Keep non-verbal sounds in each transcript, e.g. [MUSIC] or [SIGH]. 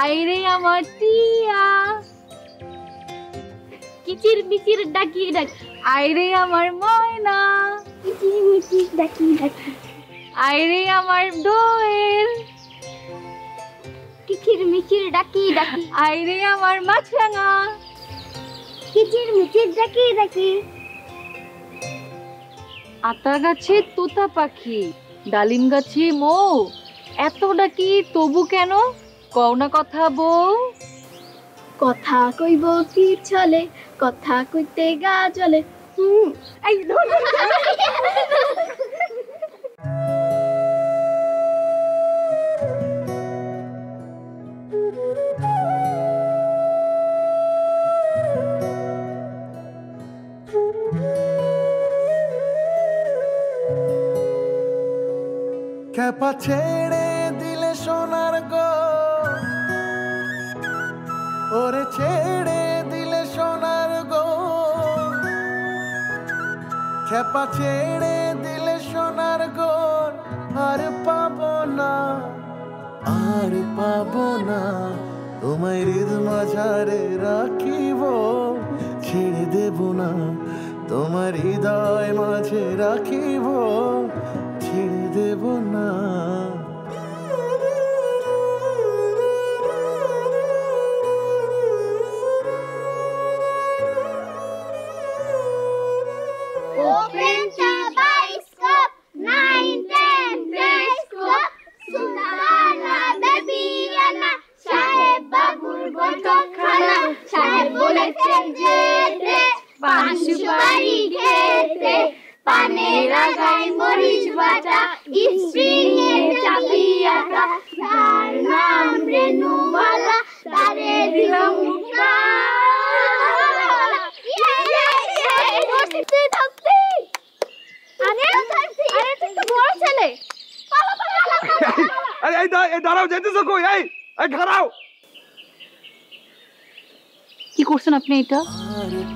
আইরে আমার টিয়া। কিচির বিচির ডাকি ডাক। আইরে আমার ময়না। কিচির মিচির ডাকি ডাকি। আইরে আমার দোয়েল। কিচির মিচির ডাকি ডাকি। আইরে আমার মাছরাঙা। কিচির মিচির ডাকি ডাকি। আতা গাছে তোতা পাখি ডালিম গাছে মৌ। এত ডাকি তবু কেন? কও না কথা বউ। কথা কইব কি চলে কথা কইতে গা চলে হুম এই ধর ক্যাপা ছেড়ে দিলে সোনার গো। ওরে ছেড়ে দিলে সোনার গো খেপা ছেড়ে দিলে সোনার গো আর পাবো না, আর পাবো না। তোমায় হৃদ মাঝারে রাখিব, ছেড়ে দেব না। তোমার হৃদয় মাঝে রাখিব, ছেড়ে দেব না।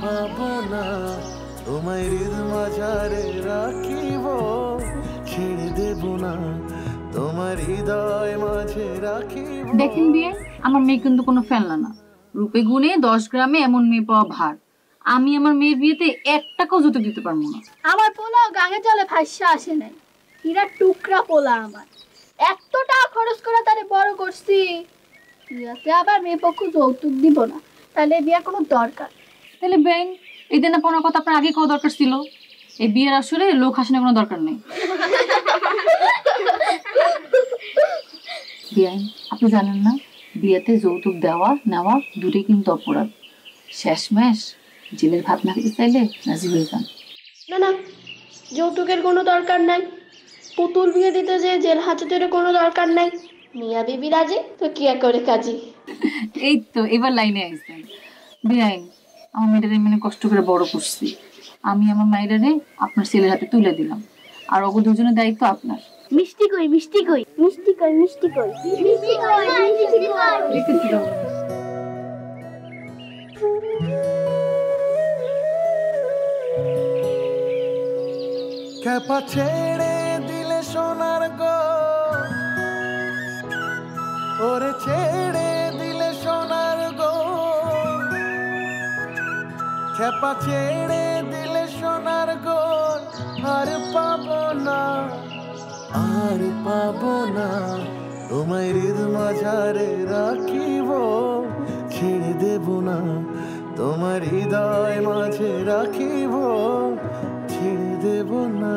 পাবো না তোমায় হৃদ মাঝারে রাখিব ছেড়ে দেব না। তোমার হৃদয় মাঝে রাখিব। দেখেন বিয়ে আমার মেয়ে কিন্তু কোনো ফেলনা না। রূপে গুণে দশ গ্রামে এমন মেয়ে পাওয়া ভার। আমি আমার মেয়ের বিয়েতে এক টাকাও যৌতুক দিতে পারব না। আমার পোলাও গাঙে জলে ভাসা আসে নাই। হীরা টুকরা পোলা আমার। এত টাকা খরচ করে তারে বড় করছি। বিয়াতে আবার মেয়ে পক্ষ যৌতুক দিব না। তাহলে বিয়ার কোনো দরকার। তাহলে ব্যাং এই দেনা পাওনার কথা আপনার আগে কওয়া দরকার ছিল। এই বিয়ের আসলে লোক হাসানোর কোনো দরকার নেই। বিয়াই আপনি জানেন না বিয়েতে যৌতুক দেওয়া নেওয়া দুটোই কিন্তু অপরাধ। শেষমেশ জেলের ভাত না খেতে চাইলে রাজি হয়ে যান। না না যৌতুকের কোনো দরকার নাই। পুতুল বিয়ে দিতে যে জেল হাজতের কোনো দরকার নাই। মিয়া বিবি রাজি তো কি করে কাজী? এই তো এবার লাইনে আসবেন। বেআইন আমার মেয়েটারে মানে কষ্ট করে বড় করছি। আমি আমার মায়েরারে আপনার ছেলের হাতে তুলে দিলাম। আর অগো দুজনের দায়িত্ব আপনার। মিষ্টি কই মিষ্টি কই? মিষ্টি কই মিষ্টি কই? মিষ্টি কই মিষ্টি কই? খেপা ছেড়ে দিলে সোনার গো। ওরে ছেড়ে খেপা ছেড়ে দিলে সোনার গোল, আর পাব না, আর পাবো না। তোমায় হৃদ মাঝারে রাখিব, ছেড়ে দেব না। তোমার হৃদয় মাঝে রাখিব, ছেড়ে দেব না।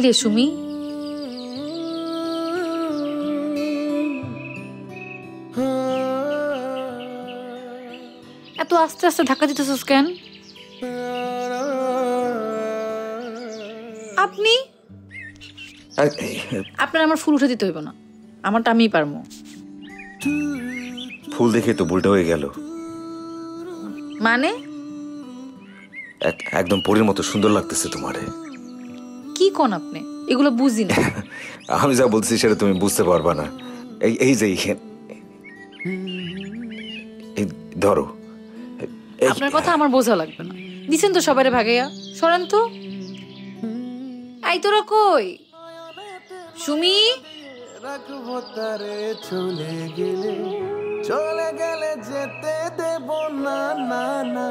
রে সুমি। এত আস্তে আস্তে ধাক্কা দিতেছিস কেন? আপনি? আপনার আমার ফুল উঠে দিতে হইব না। আমারটা আমিই পারব। ফুল দেখে তো ভুলটা হয়ে গেল। মানে? এক- একদম পরীর মতো সুন্দর লাগতেছে তোমারে। কোন আপনি? এগুলো বুঝি না। [LAUGHS] আমি যা বলছি সেটা তুমি বুঝতে পারবা না। এই এই যে ধরো। আপনার কথা আমার বোঝা লাগবে না। দিছেন তো সবারে ভাগাইয়া। সরেন তো। আই তোরা কই? সুমি? রাখব তারে চলে গেলে। চলে গেলে যেতে দেব না না না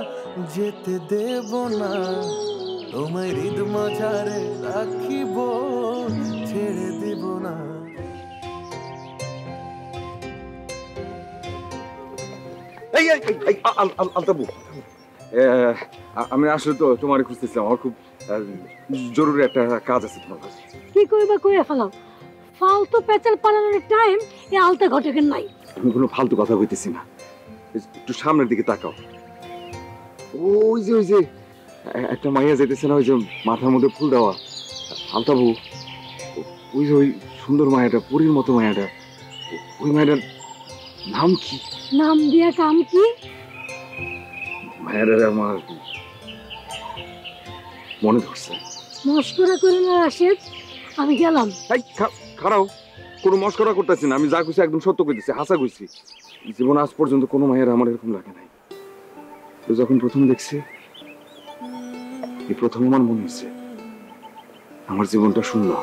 যেতে দেব না। তোমায় হৃদ মাঝারে রাখিব ছেড়ে দেব না। এই এই এই, আলতাবু আমি আসলে তো তোমার খুঁজতেছিলাম আমার খুব জরুরি একটা কাজ আছে তোমার কাছে। কি কইবা কইয়া ফেলাও? ফালতু পেঁচাল পালানোর টাইম এ আলতা ঘটকের নাই। আমি কোনো ফালতু কথা কইতেছি না। একটু সামনের দিকে তাকাও। ওই যে ওই যে একটা মাইয়া যেতেছে না ওই যে মাথার মধ্যে ফুল দেওয়া। আলতাবু ওই যে ওই সুন্দর মায়াটা পুরীর মতো মায়াটা ওই মায়াটার নাম কি? নাম দিয়া কাম কি? মায়াটার আমার মনে ধরছে মস্করা করে না রাশেদ? আমি গেলাম। খা- খারাও কোনো মস্করা করতেছি না আমি যা কইছি একদম সত্য কইতেছি হাসা কইছি। জীবন আজ পর্যন্ত কোনো মায়ের আমার এরকম লাগে নাই। তো যখন প্রথম দেখছি এই প্রথম আমার মনে হচ্ছে আমার জীবনটা শূন্য,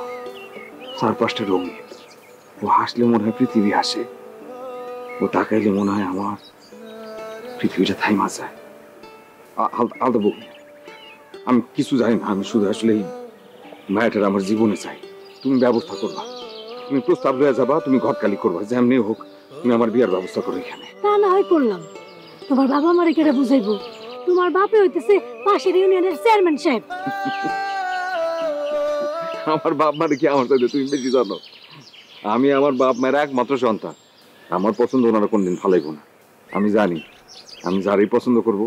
চারপাশটা রঙিন। ও হাসলে মনে হয় পৃথিবী হাসে, ও তাকাইলে মনে হয় আমার পৃথিবীটা থাইমা যায়। আ- আল- আলতা বউ আমি কিছু জানি না, আমি শুধু আসলে এই মায়াটার আমার জীবনে চাই। তুমি ব্যবস্থা করবা। তুমি প্রস্তাব লয়ে যাবা, তুমি ঘটকালি করবা, যেমনি হোক তুমি আমার বিয়ার ব্যবস্থা করো এখানে। তা না হয় করলাম। তোমার বাবা আমারে কেটে বুঝাইবো? তোমার বাপে হইতেছে পাশের ইউনিয়নের চেয়ারম্যান সাহেব। আমার বাপ মারে কি আমার সাথে তুমি বেশি জানো? আমি আমার বাপ মায়ের একমাত্র সন্তান। আমার পছন্দ ওনারা কোনদিন ফালাইবো না। আমি জানি আমি যারই পছন্দ করব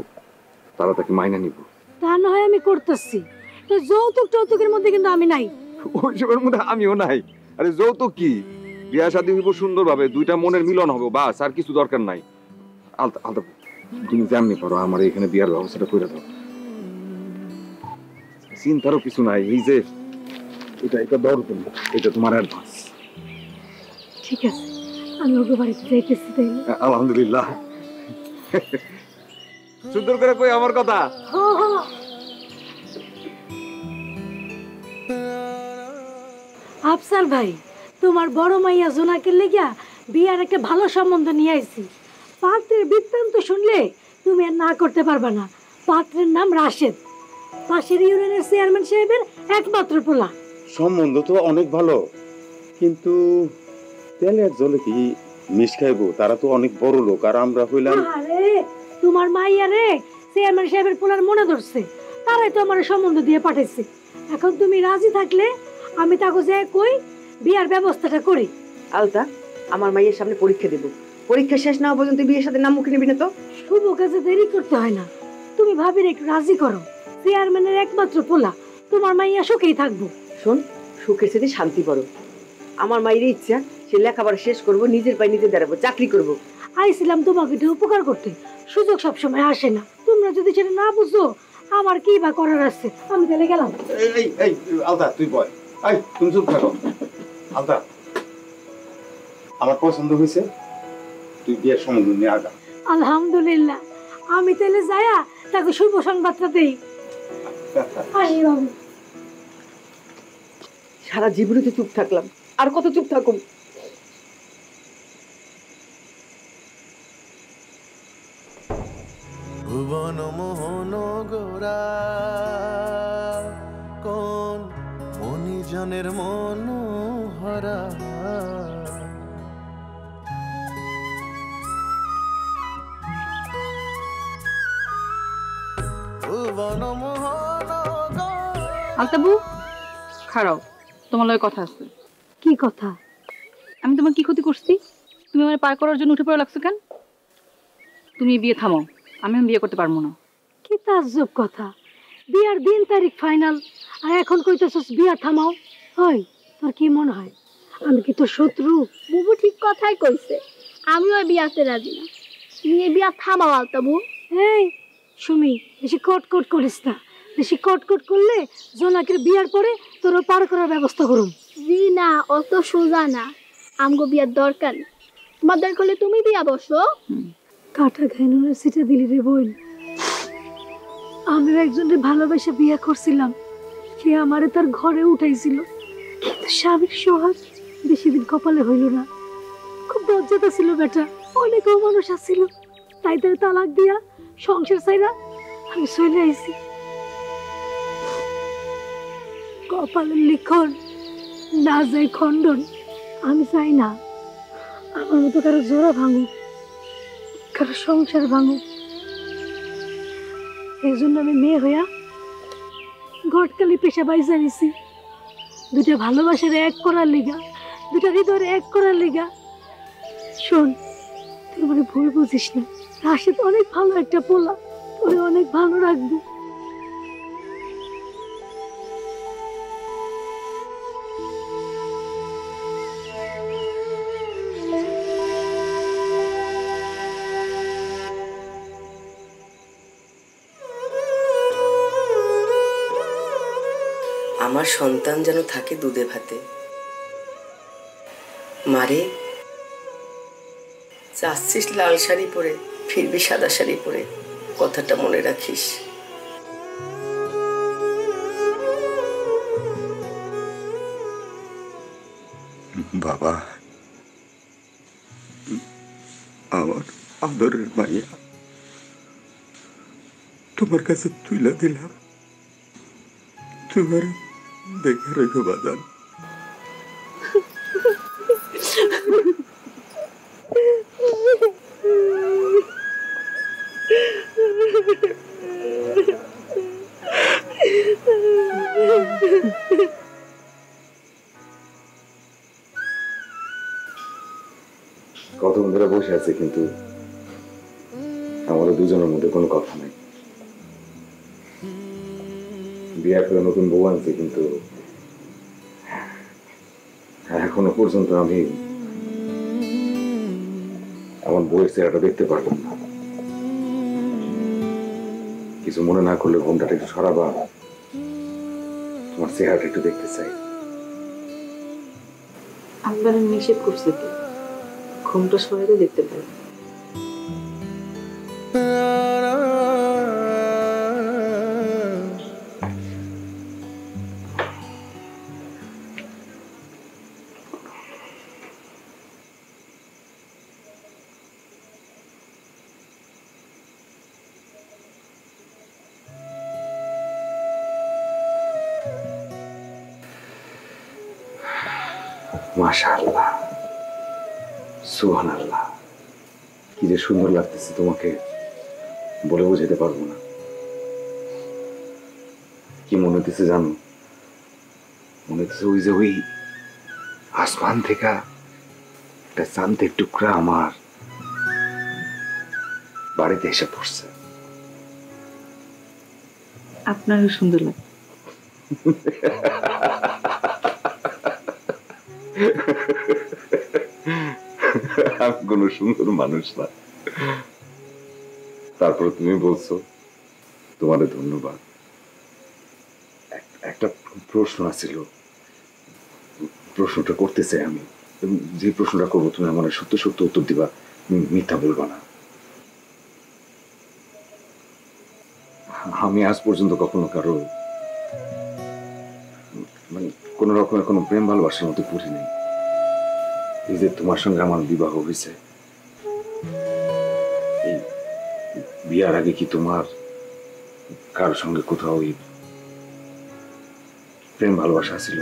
তারা তাকে মাইনা নিব। তা না হয় আমি করতেছি। তো যৌতুক টৌতুকের মধ্যে কিন্তু আমি নাই। ওইসবের মধ্যে আমিও নাই। আরে যৌতুক কি? বিয়া শাদী হইব সুন্দরভাবে দুইটা মনের মিলন হবে বাস আর কিছু দরকার নাই। আলতা আলতা তুমি যেমনি পারো আমার এখানে বিয়ার ব্যবস্থাটা করে দাও। চিন্তারও কিছু নাই এই যে এটা এটা দর তুমি এটা তোমার অ্যাডভান্স ঠিক আছে আমি ওকে বাড়িতে যাইতেছি তাইলে আলহামদুলিল্লাহ। সুন্দর করে কই আমার কথা? আফসার ভাই তোমার বড় মাইয়া জোনাকে লেগিয়া বিয়ার একটা ভালো সম্বন্ধ নিয়ে আইছি। পাত্রের বৃত্তান্ত শুনলে তুমি আর না করতে পারবা না। পাত্রের নাম রাশেদ। পাশের ইউনিয়নের চেয়ারম্যান সাহেবের একমাত্র পোলা। সম্বন্ধ তো অনেক ভালো। কিন্তু তেলের জলে কি মিশ খাইবো? তারা তো অনেক বড় লোক। আর আমরা হইলাম আরে তোমার মাইয়া রে চেয়ারম্যান সাহেবের পোলার মনে ধরছে। তারাই তো আমার সম্বন্ধ দিয়ে পাঠাইছে। এখন তুমি রাজি থাকলে আমি তাকে যে কই বিয়ার ব্যবস্থাটা করি। আলতা আমার মাইয়ের সামনে পরীক্ষা দেব। পরীক্ষা শেষ না পর্যন্ত বিয়ের সাথে নাম মুখে নিবি না তো? শুভ কাজে দেরি করতে হয় না। তুমি ভাবির একটু রাজি করো। চেয়ারম্যানের একমাত্র পোলা। তোমার মাইয়া সুখেই থাকব। শোন সুখের সাথে শান্তি করো আমার মায়ের ইচ্ছা সে লেখাপড়া শেষ করব নিজের পায়ে নিজে দাঁড়াবো চাকরি করব। আইছিলাম তোমাকে একটু উপকার করতে। সুযোগ সবসময় আসে না। তোমরা যদি সেটা না বুঝো আমার কি বা করার আছে? আমি তাহলে গেলাম। এই এই এই আলতা তুই বয় এই তুমি চুপ থাকো। আলতা আমার পছন্দ হয়েছে। তুই বিয়ের সম্বন্ধ নিয়ে আগা আলহামদুলিল্লাহ। আমি তাহলে যায়া তাকে শুভ সংবাদটা দেই। আসি বাবু। সারা জীবনে তো চুপ থাকলাম। আর কত চুপ থাকুম? খারাও তোমার লগে কথা আছে। কি কথা? আমি তোমার কি ক্ষতি করছি? তুমি আমার পার করার জন্য উঠে পড়ে লাগছো কেন? তুমি বিয়ে থামাও আমি বিয়ে করতে পারব না। কি তাজ্জব কথা। বিয়ার দিন তারিখ ফাইনাল আর এখন কইতেছস বিয়া থামাও। হয় তোর কি মনে হয়? আমি কি তোর শত্রু? বুবু ঠিক কথাই কইছে। আমিও এই বিয়াতে রাজি না। তুমি এই বিয়া থামাও আলতাবু। এই সুমি বেশি কট কট করিস না। বেশি কট কট করলে জোনাকের বিয়ার পরে তোর পার করার ব্যবস্থা করুম। জি না অত সোজা না। আমগো বিয়ার দরকার। তোমার দরকার হলে তুমি বিয়া বসো। কাটা ঘাইনুনের সিটে দিলি রে বোন আমি একজনকে ভালোবেসে বিয়ে করছিলাম। সে আমারে তার ঘরে উঠাইছিল। কিন্তু স্বামীর সোহাগ বেশি দিন কপালে হইল না। খুব মর্যাদা ছিল বেটা। অনেক মানুষ আসছিল তাই তার তালাক দিয়া সংসার চাইরা আমি চলে আইছি। কপালের লিখন, না যায় খণ্ডন, আমি চাই না। আমার মতো কারও জোড়া ভাঙুক, কারও সংসার ভাঙুক। এই জন্য আমি মেয়ে হইয়া ঘটকালি পেশা বাইসা নিছি। দুটা ভালোবাসার এক করার লিগা দুটা হৃদয়ের এক করার লিগা। শোন তুই মানে ভুল বুঝিস না। রাশেদ অনেক ভালো একটা পোলা, তোরে অনেক ভালো রাখব। আমার সন্তান যেন থাকে দুধে ভাতে। মারে যাচ্ছিস লাল শাড়ি পরে, ফিরবি সাদা শাড়ি পরে, কথাটা মনে রাখিস। বাবা, আমার আদরের মাইয়া, তোমার কাছে তুইলা দিলাম। তোমার দেখে রেখো বাজান কতক্ষণ ধরে বসে আছে কিন্তু? নতুন বউ আনছে, কিন্তু এখনও পর্যন্ত আমি আমার বউয়ের চেহারাটা দেখতে পারলাম না। কিছু মনে না করলে ঘুমটাটা একটু সরাবা, তোমার চেহারাটা একটু দেখতে চাই। আপনারা নিষেধ করছে ঘুমটা সবাইকে দেখতে পারে সুবহানাল্লাহ। কি যে সুন্দর লাগতেছে তোমাকে বলে বোঝাতে পারব না। কি মনে হতেছে জানো? মনে হতেছে ওই যে ওই আসমান থেকে একটা চান্দের টুকরা আমার বাড়িতে এসে পড়ছে। আপনারও সুন্দর লাগে [LAUGHS] আমি কোনো সুন্দর মানুষ না। তারপর তুমি বলছো তোমার ধন্যবাদ। এক- একটা প্রশ্ন আছিল। প্রশ্নটা করতে চাই আমি। যে প্রশ্নটা করব, তুমি আমার সত্য সত্য উত্তর দিবা, মিথ্যা বলবা না। আমি আজ পর্যন্ত কখনো কারও মানে কোন রকমের কোনো প্রেম ভালোবাসার মধ্যে পড়ি নেই এই যে তোমার সঙ্গে আমার বিবাহ হয়েছে এই বিয়ার আগে কি তোমার কারোর সঙ্গে কোথাও প্রেম ভালোবাসা ছিল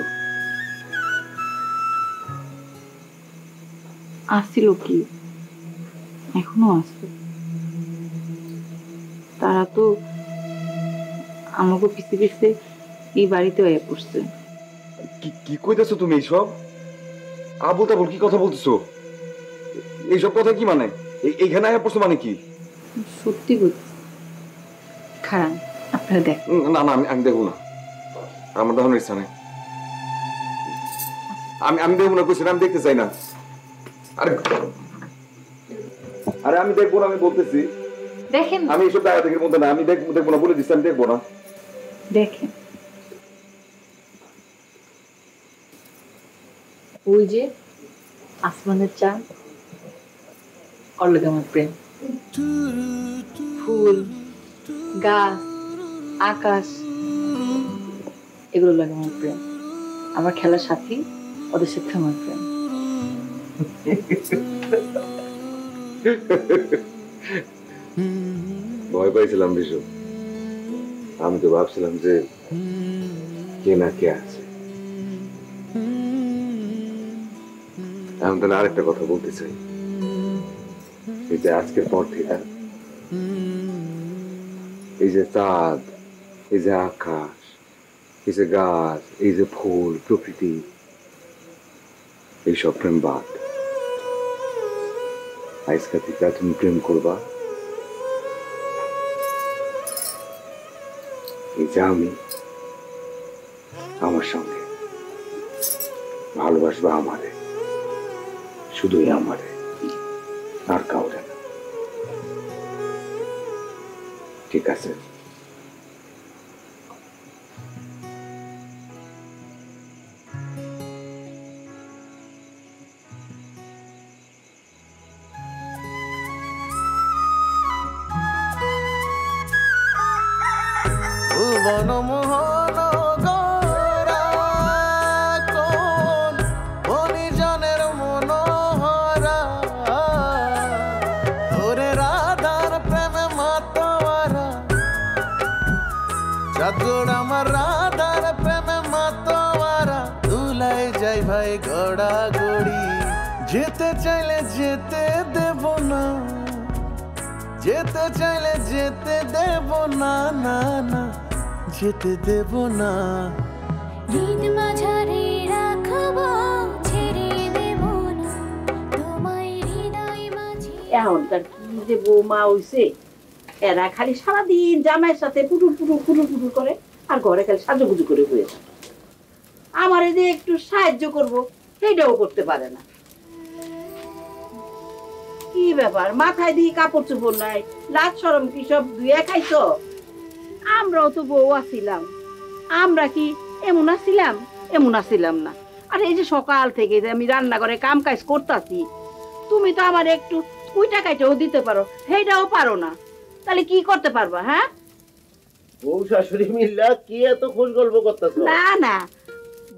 আসছিল কি? এখনও আছে। তারা তো আমাকে পিছে পিছে এই বাড়িতে হয়ে পড়ছে। কি কি কইতেছো তুমি এইসব? আবুল তাবুল কি কথা বলতেছো? এইসব কথা কি মানে? এইখানে আয়া পড়ছো মানে কি? সত্যি বলছি খারাপ আপনারা দেখ না না আমি আমি দেখব না। আমার দেখানোর ইচ্ছা নেই। আমি আমি দেখব না কইছি আমি দেখতে চাই না। আরে আরে আমি দেখব না আমি বলতেছি। দেখেন। আমি এইসব জায়গা থেকে মধ্যে না আমি দেখব দেখব না বলে দিচ্ছি আমি দেখব না। দেখেন। ওই যে আসমানের চাঁদ, ওর লগে আমার প্রেম। ফুল, গাছ, আকাশ এগুলো লাগে আমার প্রেম। আমার খেলার সাথী, ওদের সাথে আমার প্রেম। ভয় পাইছিলাম বিশু। আমি তো ভাবছিলাম যে কে না কে আছে। এখন তাহলে আরেকটা কথা বলতে চাই। এই যে আজকের পর থেকে। এই যে চাঁদ, এই যে আকাশ, এই যে গাছ, এই যে ফুল, প্রকৃতি, এইসব প্রেম বাদ। আজকা থেকে তুমি প্রেম করবা? এই যে আমি, আমার সঙ্গে। ভালোবাসবা আমারে। শুধুই আমারে আর কাউরে না। ঠিক আছে? মোহন যেতে চাইলে যেতে দেব না না না। যেতে দেব না। হৃদ মাঝারে রাখব ছেড়ে দেব না। তোমায় হৃদয় মাঝে এখনকার কি যে বৌমা হইছে এরা খালি সারাদিন জামাইয়ের সাথে পুটুর পুটুর পুটুর পুটুর করে আর ঘরে খালি সাজুগুজু করে হয়ে থাকে। আমার এই যে একটু সাহায্য করব সেইটাও করতে পারে না। ব্যাপার? মাথায় দিয়ে কাপড় চোপড় নাই লাজ সরম কি সব ধুয়ে খাইছো? আমরাও তো বউ আছিলাম। আমরা কি এমন আছিলাম? এমন আছিলাম না। আর এই যে সকাল থেকে যে আমি রান্না করে কাম কাজ করতাছি তুমি তো আমার একটু কুইটা কাইটাও দিতে পারো সেইটাও পারো না। তাহলে কি করতে পারবা হ্যাঁ? বউ শাশুড়ি মিল্লা কি এত খোঁজ গল্প করতেছো? না না।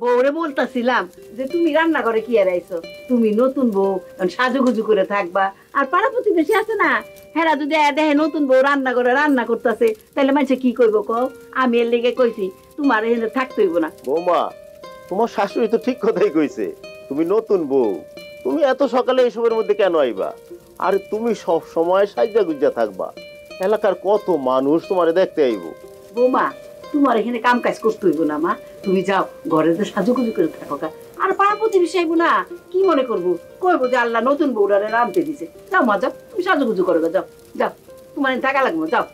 বউরে বলতাছিলাম যে তুমি রান্না করে কি এরাইছো তুমি নতুন বউ এখন সাজুগুজু করে থাকবা আর পাড়া প্রতিবেশী আছে না? হেরা যদি দেখে নতুন বউ রান্না করে রান্না করতেছে তাহলে মানুষে কি কইব কও? আমি এর লেগে কইছি তোমার এখানে থাকতে হইব না। বৌমা তোমার শাশুড়ি তো ঠিক কথাই কইছে তুমি নতুন বউ। তুমি এত সকালে এসবের মধ্যে কেন আইবা? আর তুমি সব সময় সাজ্জা গুজ্জা থাকবা। এলাকার কত মানুষ তোমারে দেখতে আইবো। বৌমা তোমার এখানে কাম কাজ করতে হইব না মা। তুমি যাও ঘরে তো সাজুগুজু করে থাকো। আর পাড়া প্রতিবেশী আইবো না। কি মনে করব? কইবো যে আল্লাহ নতুন বউরারে রাঁধতে দিছে। যাও মা, যাও। তুমি সাজুগুজু করো যাও। যাও। তোমার থাকা লাগবো, যাও।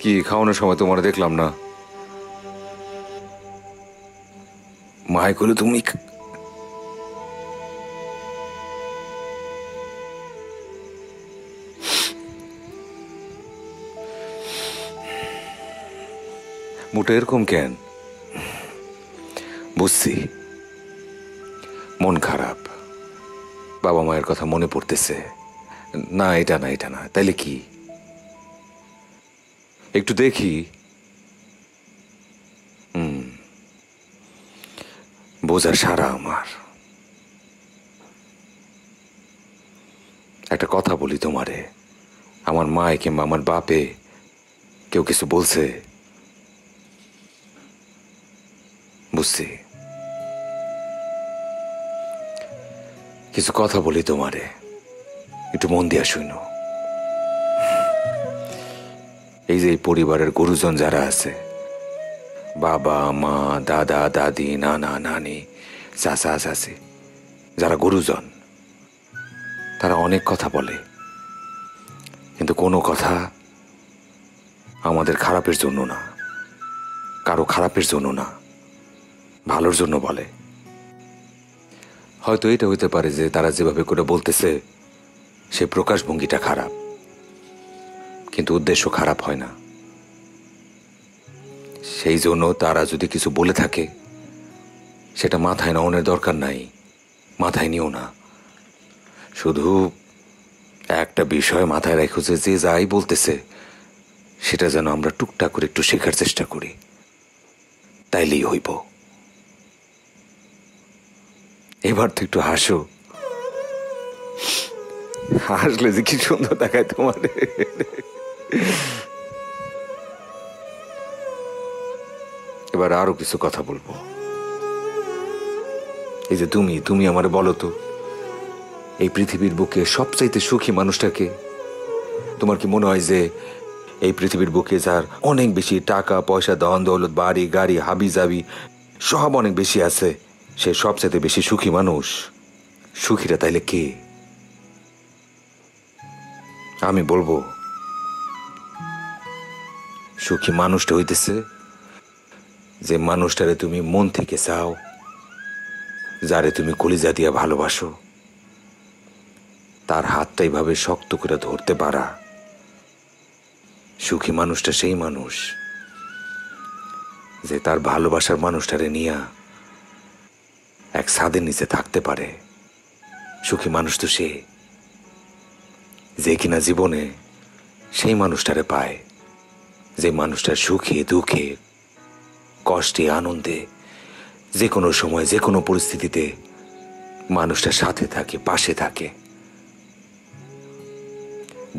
কি, খাওয়ানোর সময় তোমার দেখলাম না? মায় করলে তুমি খা- এরকম কেন? বুঝছি। মন খারাপ। বাবা মায়ের কথা মনে পড়তেছে। না, এটা না এটা না। তাইলে কি? একটু দেখি। হুম। বোঝা সারা আমার। একটা কথা বলি তোমারে। আমার মায় কিংবা আমার বাপে কেউ কিছু বলছে? বুঝছি। কিছু কথা বলি তোমারে। একটু মন দিয়া শুনো। এই যে পরিবারের গুরুজন যারা আছে, বাবা, মা, দাদা, দাদি, নানা, নানি, চাচা, চাচি, যারা গুরুজন, তারা অনেক কথা বলে। কিন্তু কোনো কথা আমাদের খারাপের জন্য না, কারও খারাপের জন্য না। ভালোর জন্য বলে। হয়তো এটা হইতে পারে যে তারা যেভাবে করে বলতেছে, সে প্রকাশভঙ্গিটা খারাপ। কিন্তু উদ্দেশ্য খারাপ হয় না। সেই জন্য তারা যদি কিছু বলে থাকে, সেটা মাথায় নেওয়ানোর দরকার নাই, মাথায় নিও না। শুধু একটা বিষয় মাথায় রেখো যে যে যাই বলতেছে, সেটা যেন আমরা টুকটাক করে একটু শেখার চেষ্টা করি। তাইলেই হইব। এবার তো একটু হাসো। হাসলে যে কি সুন্দর দেখায় তোমার। এবার আরও কিছু কথা বলব। এই যে তুমি তুমি আমার বলো তো, এই পৃথিবীর বুকে সবচাইতে সুখী মানুষটাকে, তোমার কি মনে হয় যে এই পৃথিবীর বুকে যার অনেক বেশি টাকা, পয়সা দন দৌলত, বাড়ি, গাড়ি হাবি জাবি সব অনেক বেশি আছে? সে সবচাইতে বেশি সুখী মানুষ। সুখীরা তাইলে কে? আমি বলব, সুখী মানুষটা হইতেছে যে মানুষটারে তুমি মন থেকে চাও, যারে তুমি কলিজা দিয়া ভালোবাসো। তার হাতটা এইভাবে শক্ত করে ধরতে পারা। সুখী মানুষটা সেই মানুষ যে তার ভালোবাসার মানুষটারে নিয়া এক ছাদের নিচে থাকতে পারে। সুখী মানুষ তো সে। যে কিনা জীবনে সেই মানুষটারে পায়। যে মানুষটার সুখে, দুঃখে, কষ্টে, আনন্দে, যে কোনো সময়, যে কোনো পরিস্থিতিতে মানুষটার সাথে থাকে, পাশে থাকে।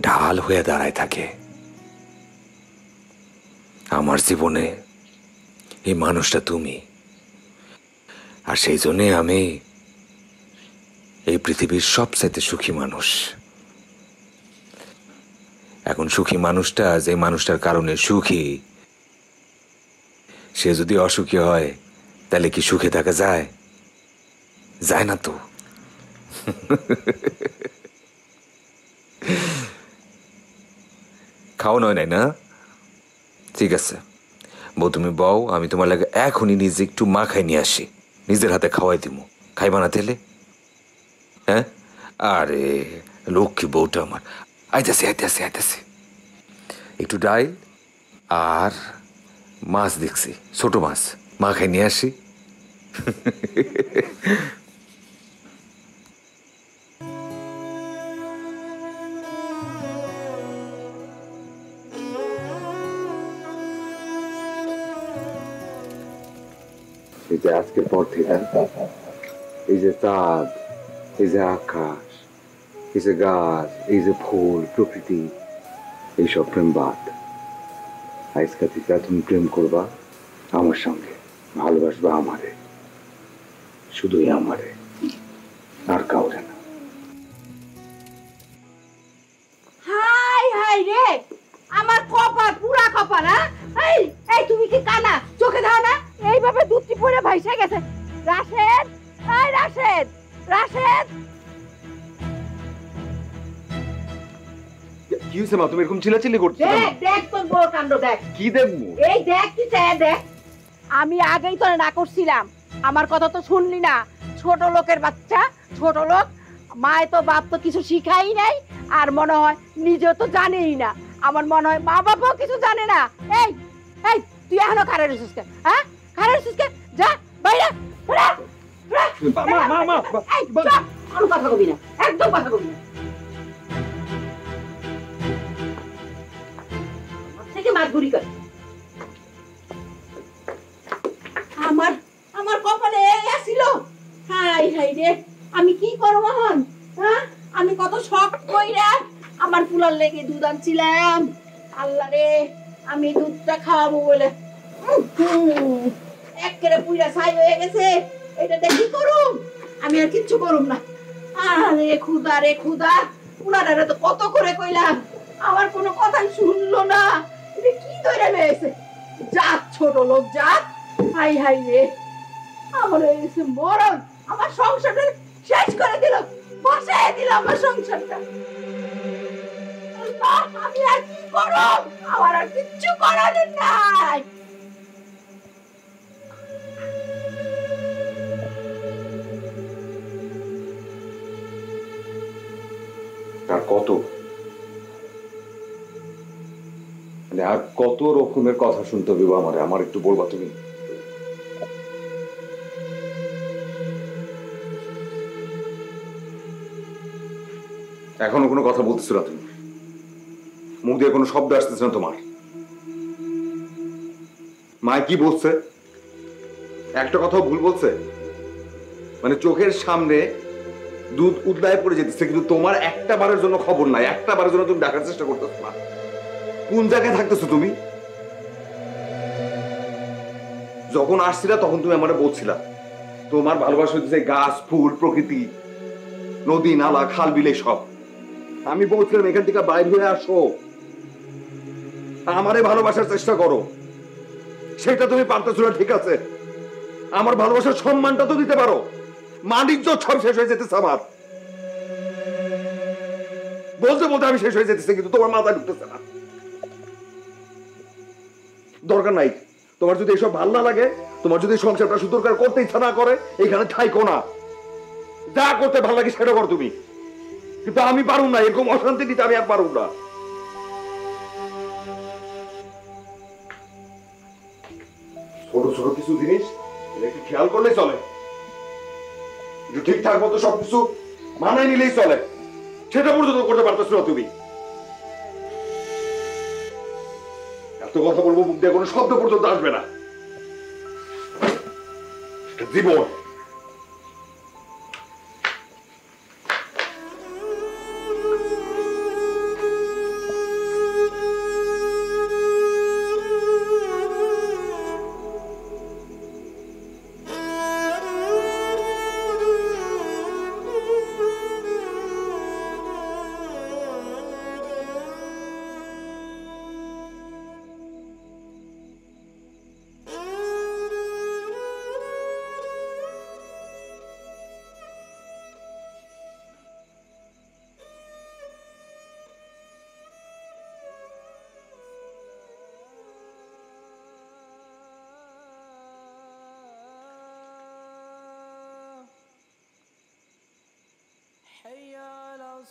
ঢাল হয়ে দাঁড়ায় থাকে। আমার জীবনে এই মানুষটা তুমি। আর সেই জন্যে আমি এই পৃথিবীর সবচাইতে সুখী মানুষ। এখন সুখী মানুষটা যে মানুষটার কারণে সুখী, সে যদি অসুখী হয়, তাহলে কি সুখে থাকা যায়? যায় না তো। খাওয়া নয় নাই না? ঠিক আছে। বউ তুমি বউ, আমি তোমার লাগে এখনই নিজে একটু মা খাই নিয়ে আসি। নিজের হাতে খাওয়াই দিব। খাইবা না তেলে হ্যাঁ? আরে, লক্ষ্মী বউটা আমার। আইতাছে আইতাছে আইতাছে। একটু ডাইল আর মাছ দেখছি, ছোট মাছ। মা খাই নিয়ে আসি। [LAUGHS] এই যে আজকের পর থেকে এই যে চাঁদ এই যে আকাশ এই যে গাছ এই যে ফুল প্রকৃতি এইসব প্রেম বাদ আজকা থেকে তুমি প্রেম করবা আমার সঙ্গে ভালোবাসবা আমারে শুধুই আমারে আর কাউরে না হাই হাই রে আমার কপাল পুরা কপাল হ্যাঁ এই তুমি কি কানা চোখে দাও না এইভাবে দুধটি পড়ে ভাইসে গেছে। রাশেদ এই রাশেদ রাশেদ। কি হয়েছে মা? তুমি এরকম চিল্লাচিল্লি করছ দেখ দেখ তোর বড় কাণ্ড দেখ। কি দেখব? এই দেখ কি চায় দেখ। আমি আগেই তো না করছিলাম। আমার কথা তো শুনলি না। ছোট লোকের বাচ্চা ছোট লোক। মায় তো বাপ তো কিছু শিখাই নাই। আর মনে হয় নিজেও তো জানেই না। আমার মনে হয় মা বাবাও কিছু জানে না। এই এই তুই এখনও রেছিস হ্যাঁ? খারে রেছিস কে যা বাইরে। মা, মা, মা, এই, চুপ, কোনো কথা কবি না একদম কথা কবি না। থেকে মাত কর? আমার আমার কপালে এই আসিল। হাই হাই রে আমি কি করব এখন? হ্যাঁ? আমি কত শখ কইরা আমার ফুলার লেগে দুধ আনছিলাম। আল্লাহ রে আমি দুধটা খাওয়াবো বলে। হুম, একেবারে পুইরা ছাই হয়ে গেছে। এটাতে কি করুম? আমি আর কিচ্ছু করুম না। আরে খুদা রে খুদা উনারা তো কত করে কইলাম। আমার কোনো কথাই শুনলো না। এটা কি ধরে লয়েছে জাত ছোট লোক, জাত। হাই হাই রে। আমার গেছে মরণ। আমার সংসারটা শেষ করে দিল। বসায় দিল আমার সংসারটা। আমি আর কি করব আমার আর কিচ্ছু করার নাই। আর কত? মানে আর কত রকমের কথা শুনতে হবে আমার? আমার একটু বলবা তুমি। এখনও কোনো কথা বলতেছো না তুমি। মুখ দিয়ে কোনো শব্দ আসতেছে না তোমার। মায় কি বলছে? একটা কথাও ভুল বলছে? মানে চোখের সামনে দুধ উদলায় পড়ে যেতেছে, কিন্তু তোমার একটা বারের জন্য খবর নাই একটা বারের জন্য তুমি ডাকার চেষ্টা করতেছো না। কোন জায়গায় থাকতেছো তুমি? যখন আসছিলা তখন তুমি আমারে বলছিলা, তোমার ভালোবাসা হচ্ছে গাছ, ফুল, প্রকৃতি, নদী, নালা, খাল, বিলে সব। আমি বলছিলাম, এখান থেকে বাইর হয়ে আসো। আমারে ভালোবাসার চেষ্টা করো। সেটা তুমি পারতেছো না, ঠিক আছে। আমার ভালোবাসার সম্মানটা তো দিতে পারো। মানিজ্য সব শেষ হয়ে যেতেছে আমার। বলতে বলতে আমি শেষ হয়ে যেতেছে, কিন্তু তোমার মাথায় ঢুকতেছে না। দরকার নাই। তোমার যদি এসব ভালো না লাগে, তোমার যদি সংসারটা সুদরকার করতে ইচ্ছা না করে, এখানে ঠাইকো না। যা করতে ভালো লাগে সেটা করো তুমি। কিন্তু আমি পারুম না, এরকম অশান্তি দিতে আমি আর পারুম না। ছোট ছোট কিছু জিনিস একটু খেয়াল করলে চলে। ঠিকঠাক মতো সবকিছু মানায় নিলেই চলে। সেটা পর্যন্ত করতে পারতেছ না তুমি। এত কথা বলব, মুখ দিয়ে কোনো শব্দ পর্যন্ত আসবে না। জীবন।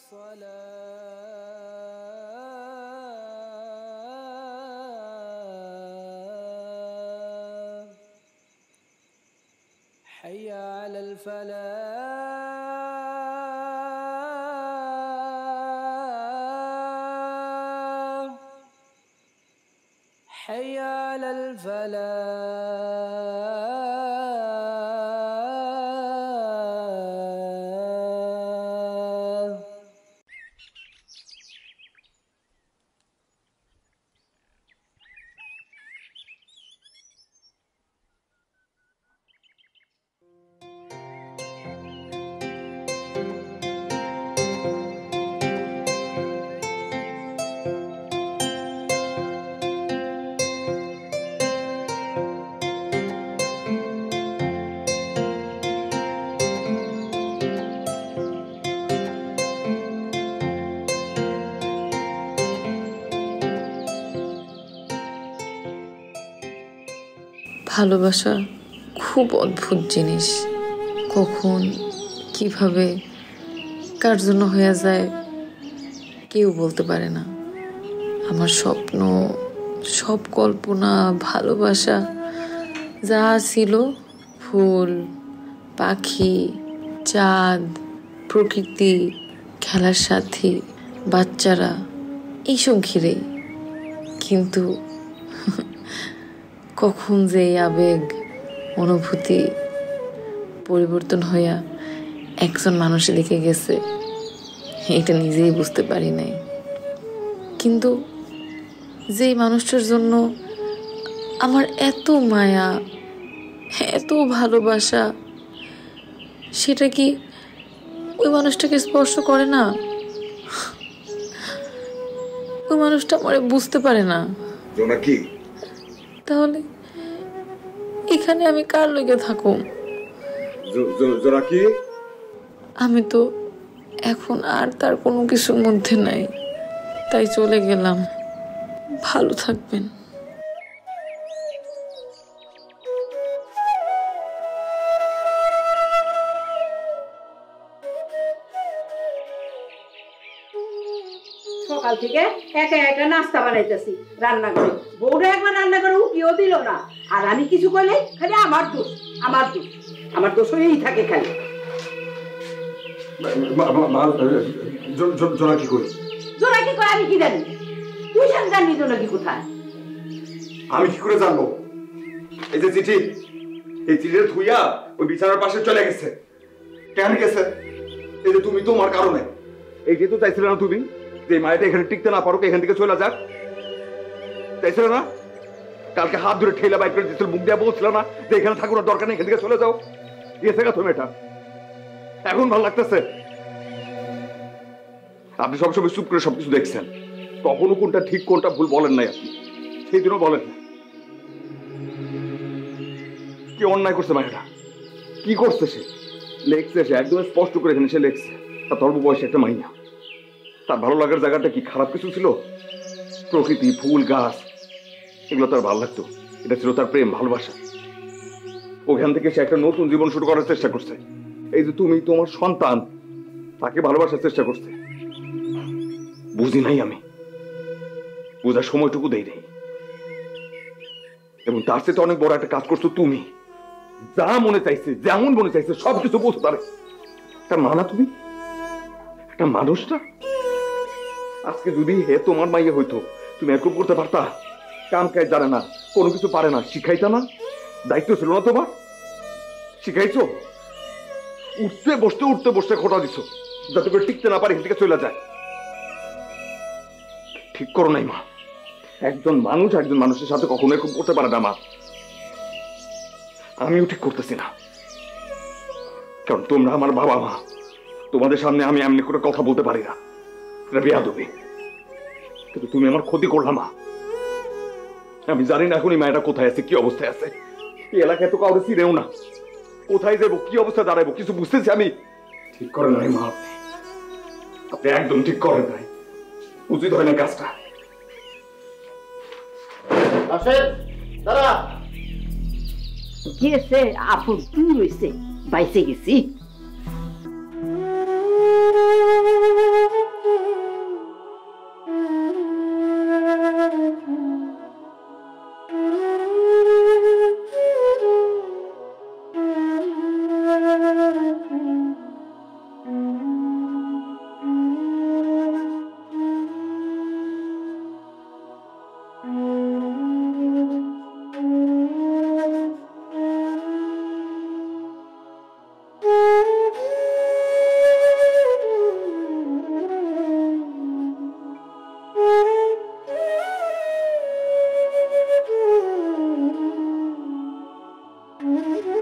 الصلاة. حي على الفلاح. حي على الفلاح. ভালোবাসা খুব অদ্ভুত জিনিস। কখন, কীভাবে, কার জন্য হয়ে যায়, কেউ বলতে পারে না। আমার স্বপ্ন, সব কল্পনা, ভালোবাসা, যা ছিল ফুল, পাখি, চাঁদ, প্রকৃতি, খেলার সাথী, বাচ্চারা, এইসব ঘিরেই। কিন্তু কখন যে এই আবেগ, অনুভূতি পরিবর্তন হইয়া একজন মানুষের দিকে গেছে, এটা নিজেই বুঝতে পারি নাই। কিন্তু যেই মানুষটার জন্য আমার এত মায়া, এত ভালোবাসা, সেটা কি ওই মানুষটাকে স্পর্শ করে না? ওই মানুষটা আমারে বুঝতে পারে না। তাহলে? এখানে আমি কার লগে থাকুম? আমি তো এখন আর তার কোনো কিছুর মধ্যে নাই। তাই চলে গেলাম। ভালো থাকবেন। সকাল থেকে একা একা নাস্তা বানাইতেছি রান্না করে বউরা একবার রান্না করে উঠিও দিল না। আর আমি কিছু করলে খালি আমার দোষ আমার দোষ। আমার দোষ হয়েই থাকে খালি। জোনাকি কই জোরা কি করে আমি কি জানি? তুই জানবি কি কোথায়? আমি কি করে জানব? এই যে চিঠি এই চিঠিটা ধুইয়া ওই বিছানার পাশে চলে গেছে। কেন গেছে? এই যে তুমি তোমার কারণে। এই যে তো চাইছিলে না তুমি? যে মায়েটা এখানে টিকতে না পারো এখান থেকে চলে যাক। চাইছিলে না? কালকে হাত ধরে ঠেলা বাইক করে দিচ্ছিল মুখ দিয়ে বলছিল না যে এখানে থাকুন দরকার নেই, এখান থেকে চলে যাও। গিয়েছে গা তুমি এটা। এখন ভালো লাগতেছে। আপনি সবসময় চুপ করে সবকিছু দেখছেন। কখনো কোনটা ঠিক, কোনটা ভুল বলেন নাই আপনি। সেই দিনও বলেন না। কি অন্যায় করছে মায়েরা কি করছে সে? লেখছে সে, একদম স্পষ্ট করে এখানে সে লেখছে। তার অল্প বয়সে একটা মাইয়া তার ভালো লাগার জায়গাটা কি খারাপ কিছু ছিল? প্রকৃতি, ফুল, গাছ, এগুলো তার ভালো লাগতো। এটা ছিল তার প্রেম, ভালোবাসা। ওখান থেকে সে একটা নতুন জীবন শুরু করার চেষ্টা করছে। এই যে তুমি তোমার সন্তান, তাকে ভালোবাসার চেষ্টা করছে। বুঝি নাই আমি। বোঝার সময়টুকু দেই নেই। এবং তার সাথে অনেক বড় একটা কাজ করছ তুমি। যা মনে চাইছে, যেমন মনে চাইছে, সবকিছু বলতে পারে। একটা মানা তুমি? একটা মানুষ না আজকে যদি হে তোমার মাইয়া হইতো, তুমি এরকম করতে পারতা? কাম কাজ জানে না, কোনো কিছু পারে না, শিখাইতা না? দায়িত্ব ছিল না তোমার? শিখাইছো? উঠতে বসতে উঠতে বসতে খোটা দিছো, যাতে করে টিকতে না পারে থেকে চলে যায়। ঠিক করো নাই মা। একজন মানুষ একজন মানুষের সাথে কখনো এরকম করতে পারে না মা। আমিও ঠিক করতেছি না। কারণ তোমরা আমার বাবা মা। তোমাদের সামনে আমি এমনি করে কথা বলতে পারি না। বেয়াদবি। কিন্তু তুমি আমার ক্ষতি করলাম মা আমি জানি না এখন এই মায়েরা কোথায় আছে কি অবস্থায় আছে। এই এলাকায় তো কাউরে চিনেও না। কোথায় যাব কি অবস্থা দাঁড়াবো কিছু বুঝতেছি আমি? ঠিক করেন নাই মা। আপনি আপনি একদম ঠিক করেন নাই। উচিত হয় না কাজটা। দাঁড়া। গেছে আপন তুই রয়েছে বাইসে গেছি? জোনাকি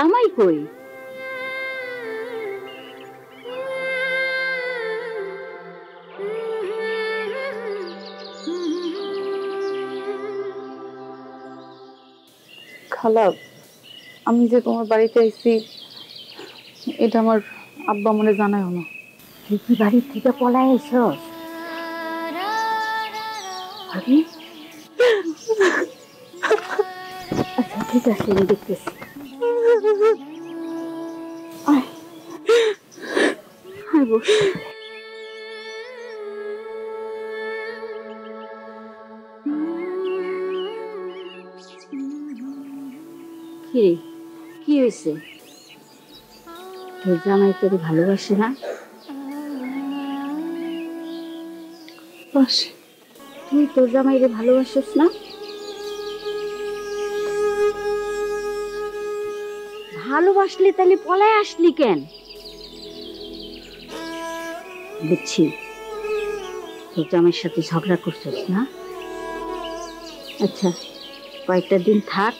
জামাই কই খালা আমি যে তোমার বাড়িতে আইছি এটা আমার আব্বা মনে জানায় না। তুই কি বাড়ির থেকে পলায় এসস আরে ঠিক আছে আমি দেখতেছি। বস। কি কি হয়েছে? তোর জামাই তোর ভালোবাসে না? তুই তোর জামাইরে ভালোবাসিস না? ভালোবাসলি তাহলে পলায় আসলি কেন? বুঝছি তোর জামাইয়ের সাথে ঝগড়া করছিস, না? আচ্ছা কয়েকটা দিন থাক,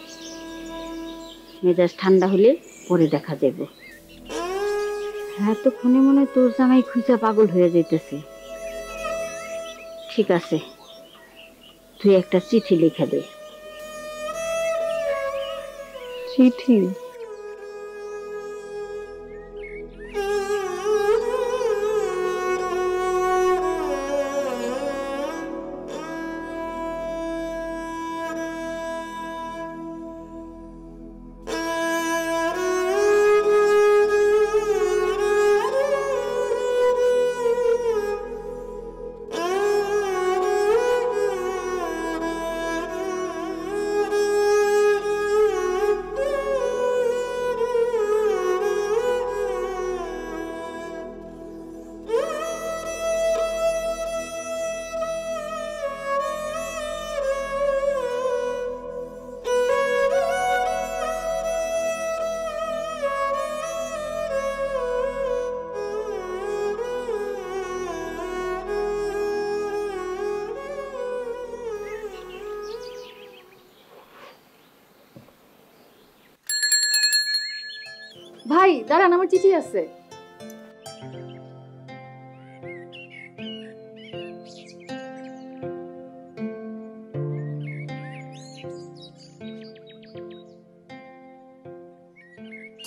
মেজাজ ঠান্ডা হলে পরে দেখা যাব। হ্যাঁ তো ফোনে মনে তোর জামাই খুঁজা পাগল হয়ে যাইতেছে। ঠিক আছে, তুই একটা চিঠি লিখে দে। চিঠি?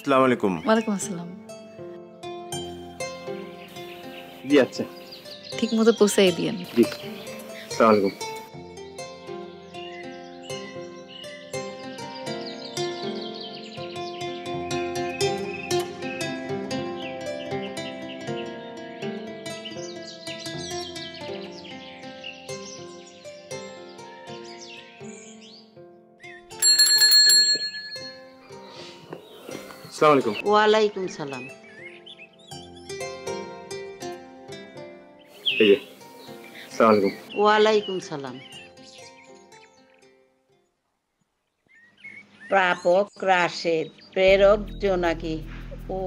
আসসালামু আলাইকুম। ওয়ালাইকুম আসসালাম। জি আচ্ছা। ঠিক মতো পৌঁছাই দিয়েন। জি আসসালামু আলাইকুম। আসসালামু আলাইকুম। ওয়ালাইকুম সালাম। এই যে আসসালামু আলাইকুম। ওয়ালাইকুম সালাম। প্রাপক রাশেদ প্রেরক জোনাকি। ও।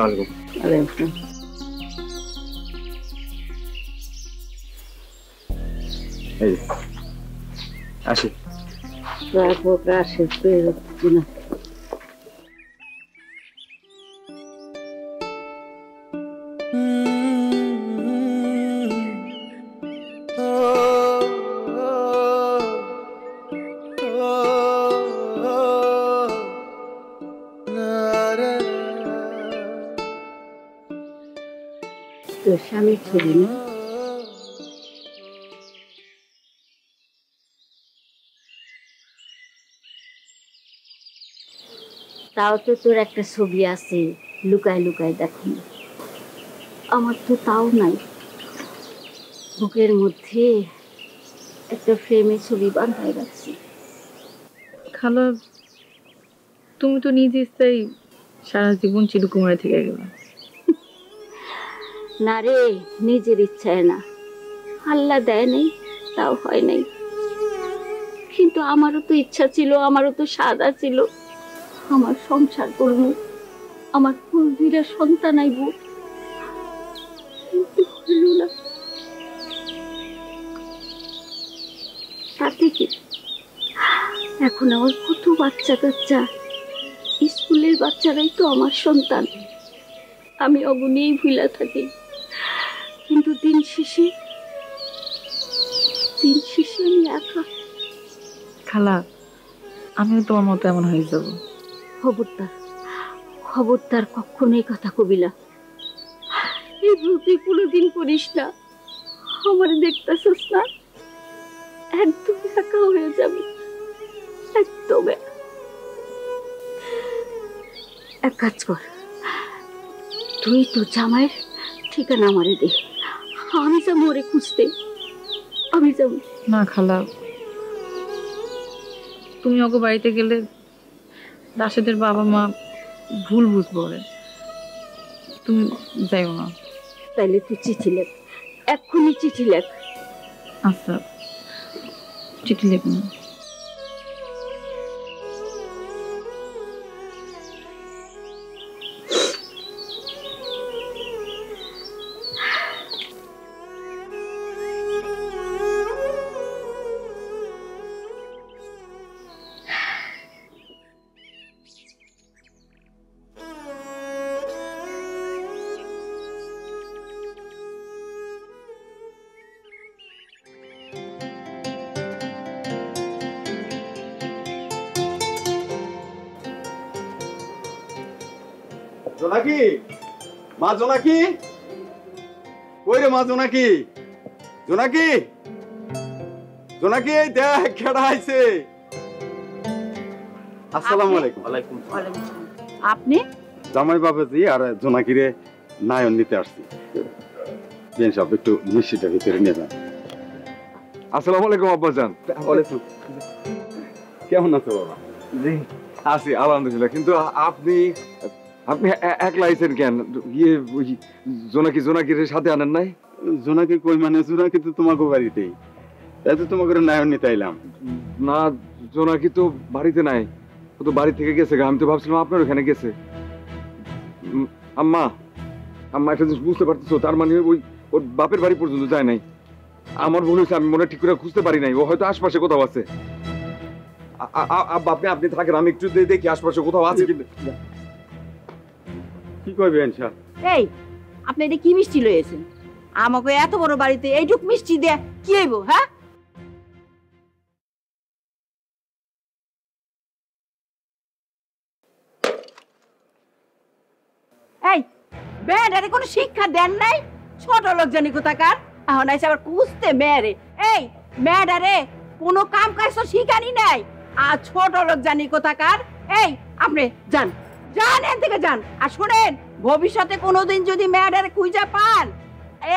আসসালামু আলাইকুম এই যে আসি প্রাপক রাশেদ তাও তো তোর একটা ছবি আছে লুকায় লুকায় দেখো। আমার তো তাও নাই। বুকের মধ্যে একটা ফ্রেমে ছবি বাঁধায় রাখছি। খালা তুমি তো নিজে ইচ্ছাই সারা জীবন চিরকুমারে থেকে গেলে। না রে, নিজের ইচ্ছায় না। আল্লাহ দেয় নাই, তাও হয় নাই। কিন্তু আমারও তো ইচ্ছা ছিল, আমারও তো সাদা ছিল। আমার সংসার করব, আমার ফুলভিরা সন্তান আইব। কিন্তু না। তাতে কি? এখন আমার কত বাচ্চা কাচ্চা। স্কুলের বাচ্চারাই তো আমার সন্তান। আমি অগুনেই ভুলা থাকি। দিন শেষে দিন শেষে আমি একা। খালা আমিও তোমার মতো এমন হয়ে যাব। খবরদার খবরদার কখনো এই কথা কবিলা এই ভুল তুই কোনোদিন করিস না। আমার দেখতেছিস না। একদম একা হয়ে যাবি। একদম এক কাজ কর। তুই তো জামাইয়ের ঠিকানা আমারে দে। আমি যাব ওরে খুঁজতে আমি যাব না খালা। তুমি ওকে বাড়িতে গেলে রাশেদের বাবা মা ভুল বুঝব ওরে। তুমি যাইও না। তাইলে তুই চিঠি লেখ। এক্ষুনি চিঠি লেখ। আচ্ছা। চিঠি লিখুন জোনাকি মা জোনাকি কই রে মা জোনাকি? জোনাকি জোনাকি এই দেখ খেড়া আইছে? আসসালামু আলাইকুম। ওয়ালাইকুম আপনি? জামাই বাবাজি আর জোনাকিরে নায়ন নিতে আসছি। বেন সব একটু মিষ্টিটা ভিতরে নিয়ে যান। আসসালামু আলাইকুম আব্বাজান। কেমন আছো বাবা? জি। আছি আলহামদুলিল্লাহ। কিন্তু আপনি আপনি এ- একলা আইছেন কেন? ইয়ে ওই জোনাকি জোনাকির সাথে আনেন নাই? জোনাকি কই মানে? জোনাকি তো তোমাকে বাড়িতেই। তাই তো তোমাকে নায়ন নিতে আইলাম। না জোনাকি তো বাড়িতে নাই। ও তো বাড়ি থেকে গেছে আমি তো ভাবছিলাম আপনার ওখানে গেছে। আম্মা আম্মা একটা জিনিস বুঝতে পারতেছো তার মানে ওই ওর বাপের বাড়ি পর্যন্ত যায় নাই। আমার ভুল হয়েছে আমি মনে ঠিক করে খুঁজতে পারি নাই। ও হয়তো আশপাশে কোথাও আছে। আপনি আপনি থাকেন আমি একটু দেখি আশপাশে কোথাও আছে কিন্তু কি কই বেন সাহেব এই, আপনি এটা কি মিষ্টি আমাকে এত বড় বাড়িতে এইটুক মিষ্টি দে কি হইব হ্যাঁ? এই কোনো শিক্ষা দেন নাই? ছোট লোক জানি কোথাকার। এখন আইসে আবার কুস্তে মেয়েরে এই ম্যাডারে কোনো কাম কাজ তো শিখানি নাই। আর ছোট লোক জানি কোথাকার। এই, আপনি যান। যান এর থেকে যান। আর শোনেন ভবিষ্যতে কোনোদিন যদি ম্যাডারে খুঁজে পান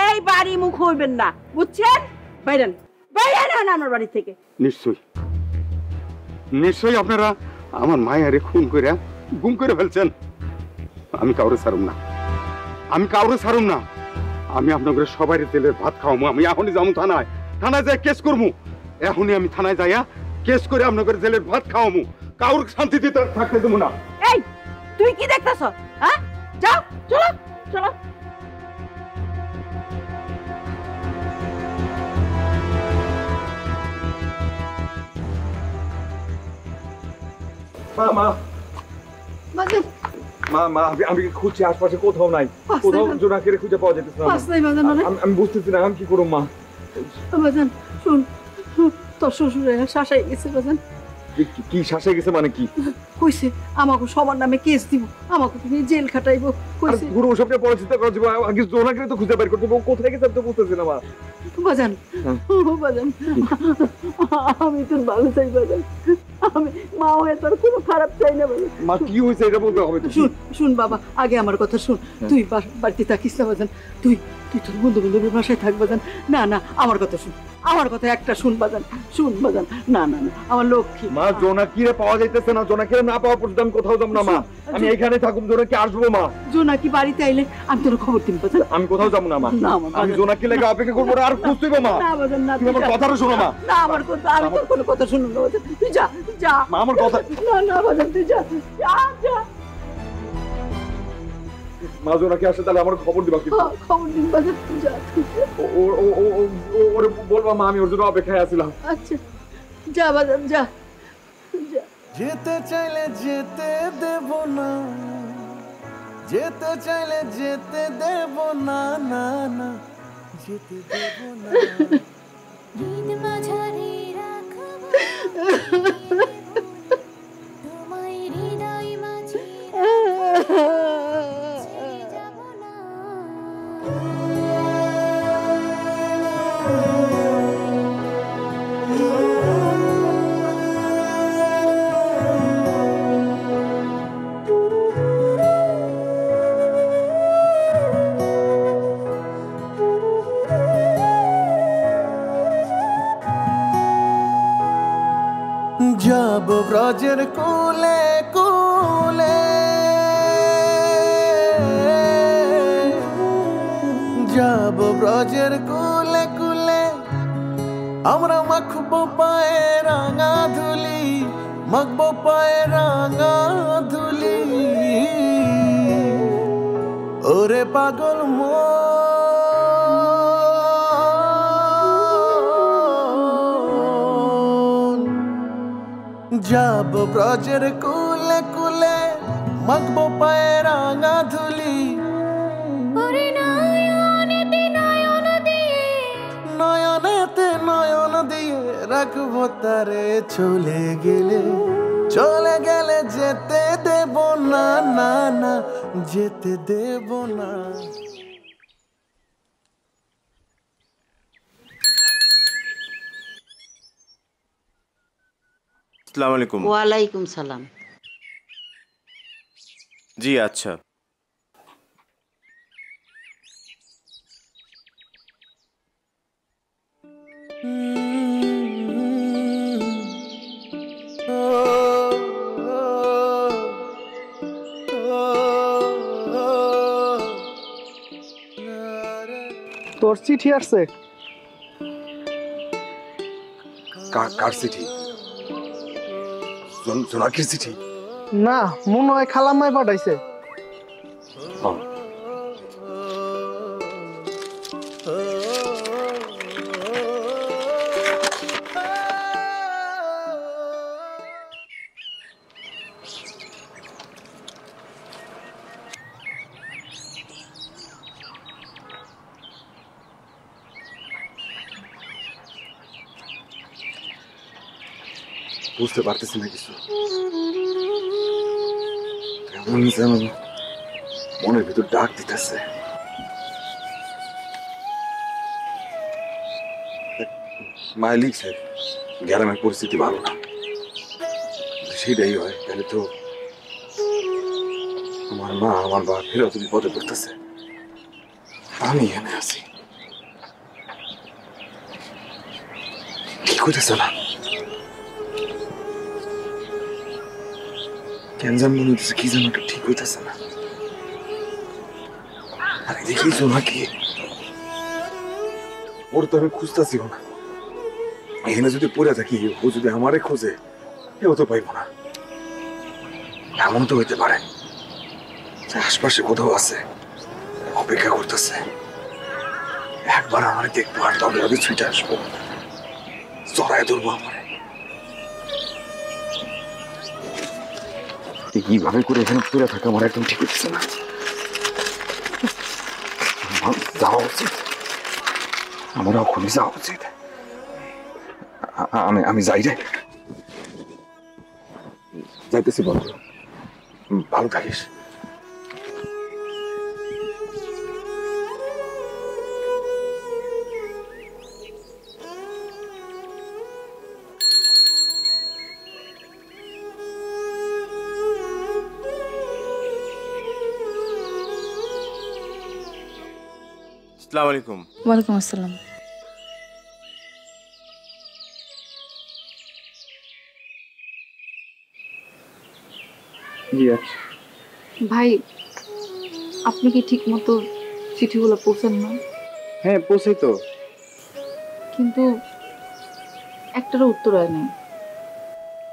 এই বাড়ি মুখ হইবেন না বুঝছেন? বাইরেন বাইরেন আমার বাড়ি থেকে। নিশ্চয়ই। নিশ্চয়ই আপনারা আমার মায়ারে খুন করে গুম করে ফেলছেন। আমি কাউরে ছাড়ুম না। আমি কাউরে ছাড়ুম না। আমি আপনাদের সবাই তেলের ভাত খাওয়াবো আমি এখনই যাব থানায়। থানায় যাই কেস করব এখনই আমি থানায় যাইয়া কেস করে আপনাদের জেলের ভাত খাওয়াবো কাউর শান্তিতে তো থাকতে দেবো না। এই তুই কি দেখতেছ হ্যাঁ? যাও চলো চলো। মা মা। মা মা। আমি- খুঁজছি আশপাশে কোথাও নাই। কোথাও জোনাকিরে খুঁজে পাওয়া যেতেছে না? আমি- আমি বুঝতেছি না আমি কি করব মা? বাজান শুন শুন, তোর শ্বশুরে শাসাই গেছে বাজান কি- কি গেছে মানে কি? কইছে আমাকে সবার নামে কেস দিব আমাকে তুমি জেল খাটাইবো কইছে। গুরু ওসবটা পরে চিন্তা করা যাবে আগে তো খুঁজে বের করতে হবে কোথায় গেছে আমি তো বুঝতেছি না মা। বাজান হ্যাঁ। ও বাজান আমি তোর ভালো চাই বাজান। আমি মা হয়ে তোর কোনো খারাপ চাই না বাজান। মা কি হয়েছে এটা বলতে হবে শুন শুন বাবা আগে আমার কথা শুন। হ্যাঁ। তুই বাড়িতে থাকিস না বাজান। তুই তুই তোর বন্ধু বান্ধবের বাসায় থাক বাজান। না না আমার কথা শুন। আমার কথা একটা শুন বাজান শুন বাজান। না না না আমার লক্ষ্মী। মা জোনাকিরে পাওয়া যাইতেছে না? জোনাকিরে না পাওয়া পর্যন্ত আমি কোথাও যাব না মা? আমি এখানে থাকুম জোনাকি আসব মা? জোনাকি বাড়িতে আইলে আমি তোর খবর দিন বাজান। আমি কোথাও যাব না মা? আমি জোনাকি লেগে অপেক্ষা করব আর খুঁজতে হবে মা? না বাজান না তুমি তুই আমার। কথাটা শোনো মা। না আমার কথা আমি তোর কোনো কথা শুনুন না বাজান। তুই যা যা। মা আমার কথা না না বাজান তুই যা। যা যা। মাজোনাকে আসলে তাহলে আমার খবর দিবা কিন্তু। হ্যাঁ, খবর দিবা যে পূজা। ও ও ও ওরে বলবা মা আমি ওর জন্য অপেক্ষায় আছিলাম। আচ্ছা যা বাদাম যা। যেতে চাইলে যেতে দেব না যেতে চাইলে যেতে দেব না না না যেতে দেব না। [LAUGHS] নিদ মাঝারি রাখব [LAUGHS] যাব ব্রজের কুলে কুলে মাখবো পায়ে রাঙা ধুলি নয়নেতে নয়ন দিয়ে রাখব তারে চলে গেলে। চলে গেলে যেতে দেব না না না যেতে দেব না। আসসালামু আলাইকুম। ওয়ালাইকুম সালাম। জি আচ্ছা। তোর চিঠি আসছে? কার- কার চিঠি? জোনাকির চিঠি না মনে হয় খালাম্মায় পাঠাইছে বুঝতে পারতেছি না কিছু। কেমন যেন মনের ভিতর ডাক দিতেছে। মায় লিখছে, গ্রামের পরিস্থিতি ভালো না। সেটাই হয়, তাহলে তো আমার মা আমার বাবা ফেরত বিপদে পড়তেছে। আমি এখানে আছি। কি করতেছে না? কেন যেন মনে হচ্ছে কি যেন ঠিক হইতেছে না। আরে দেখি জোনাকি ওর তো আমি খুঁজতেছিও না এখানে যদি পড়ে থাকি, ও যদি আমারে খোঁজে কেউ তো পাইব না। এমন তো হইতে পারে। আশপাশে কোথাও আছে, অপেক্ষা করতেছে। একবার আমার দেখব আর তবে আমি ছুটে আসব। চড়াই ধরবো আমার। কীভাবে করে এখানে পড়ে থাকা আমার একদম ঠিক হচ্ছে না। যাওয়া উচিত। আমার ওখানে যাওয়া উচিত। আমি আমি যাই রে। যাইতেছি বল ভালো থাকিস। আসসালামু আলাইকুম। ওয়ালাইকুম আসসালাম। জি আচ্ছা। ভাই আপনি কি ঠিক মতো চিঠিগুলো পড়ছেন না? হ্যাঁ পৌঁছাই তো। কিন্তু একটারও উত্তর হয় নাই।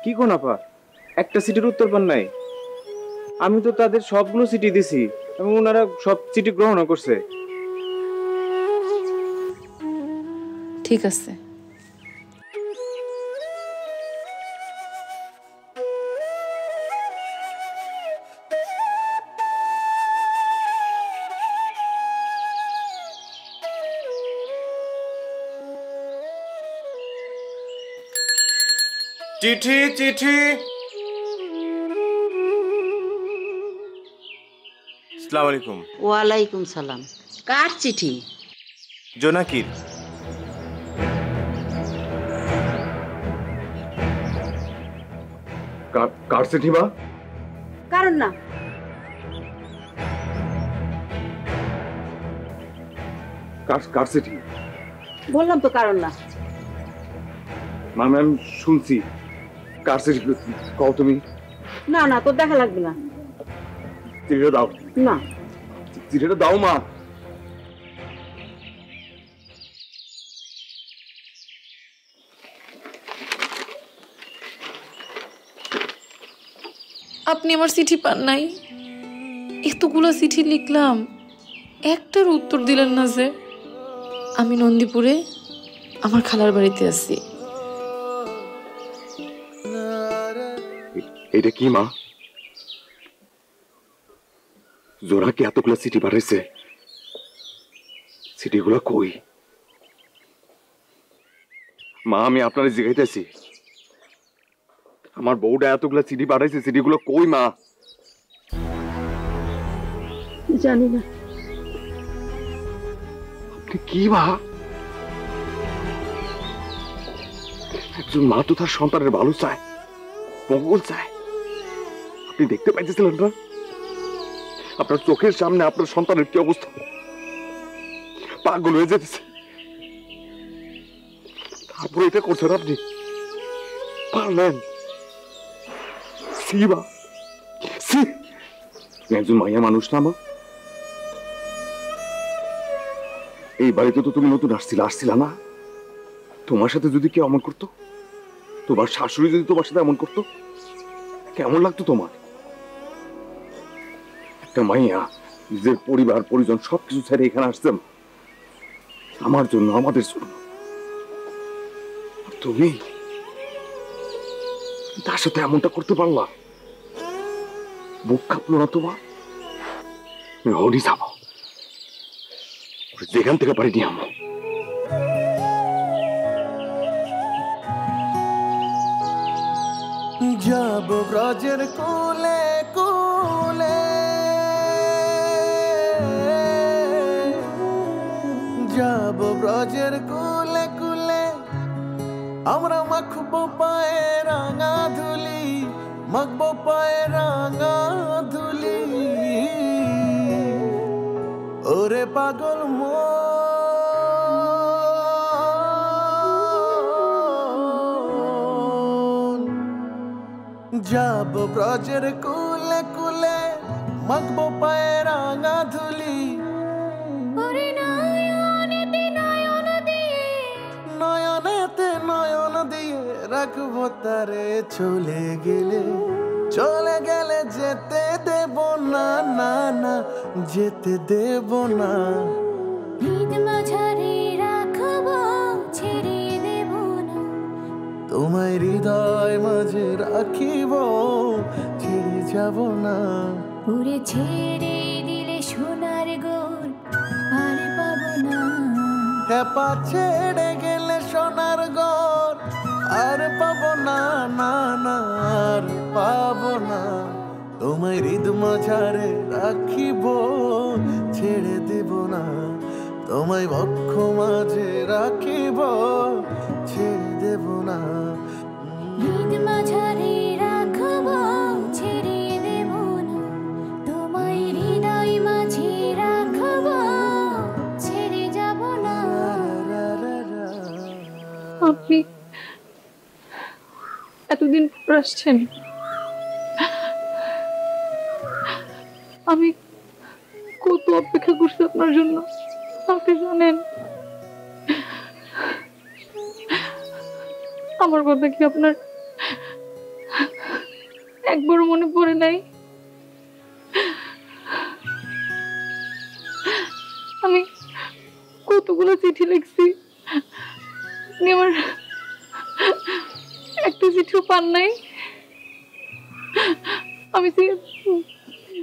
কি কোন আপা? একটা সিটির উত্তর পান নাই। আমি তো তাদের সবগুলো সিটি দিছি এবং ওনারা সব চিঠি গ্রহণ করছে। ঠিক আছে। চিঠি চিঠি। আসসালামু আলাইকুম। ওয়ালাইকুম সালাম। কার চিঠি? জোনাকির। কার- চিঠি বা? কারণ না। কার কার চিঠি? বললাম তো কারণ না। মানে আমি শুনছি। কার চিঠি কও তুমি? না না তোর দেখা লাগবে না। চিঠিটা দাও। না। চিঠিটা দাও মা। আপনি আমার চিঠি পান নাই। এতগুলো চিঠি লিখলাম, একটার উত্তর দিলেন না যে, আমি নন্দীপুরে আমার খালার বাড়িতে আছি। এটা কি মা? জোড়া কি এতগুলো চিঠি পাঠাইছে? চিঠিগুলো কই? মা, আমি আপনারা জিজ্ঞাইতেছি আমার বউটা এতগুলো চিঠি পাঠাইছে চিঠিগুলো কই মা? জানি না। আপনি কি মা? একজন মা তো তার সন্তানের ভালো চায় মঙ্গল চায়। আপনি দেখতে পাইতেছিলেন না? আপনার চোখের সামনে আপনার সন্তানের কি অবস্থা? পাগল হয়ে যেতেছে। তারপরে এটা করছেন আপনি? পারলেন? সি তুমি একজন মাইয়া মানুষ না, মা? এই বাড়িতে তো তুমি নতুন আসছিলা আসছিলা না? তোমার সাথে যদি কেউ এমন করতো? তোমার শাশুড়ি যদি তোমার সাথে এমন করতো? কেমন লাগতো তোমার? একটা মাইয়া, নিজের পরিবার, পরিজন সবকিছু ছেড়ে এখানে আসতাম আমার জন্য, আমাদের জন্য। তুমি? তার সাথে এমনটা করতে পারলা বুক কাঁপলো না তোমার রওনি যাব যেখান থেকে পারি নিয়ে আমো যাব ব্রজের কোলে কোলে যাব ব্রজের কোলে কোলে আমরা মাখবো পায়ে রাঙা ধুলি মাখবো পায়ে রাঙা পাগল মো যাব ব্রজের কুলে কুলে মাখবো পায়ে রাঙা ধুলি। নয়নেতে নয়ন দিয়ে রাখব তারে চলে গেলে। চলে গেলে যেতে দেব না না না যেতে দেব না। তোমায় হৃদয় মাঝে রাখিব ছেড়ে যাব না। পুরে ছেড়ে দিলে সোনার গোল আর পাব না। হেপা ছেড়ে গেলে সোনার গর আর পাব না না না আর পাবো না। তোমায় হৃদ মাঝারে রাখিব ছেড়ে দেব না। তোমায় বক্ষ মাঝে রাখিব ছেড়ে দেব না। ঈদ মাঝারে রাখব ছেড়ে দেব না। তোমায় হৃদয় মাঝে রাখব ছেড়ে যাব না। আপনি এতদিন পর আসছেন। আমি কত অপেক্ষা করছি আপনার জন্য, আপনি জানেন। আমার কথা কি আপনার একবারও মনে পড়ে নাই? আমি কতগুলো চিঠি লিখছি। আমার একটা চিঠিও পান নাই। আমি যে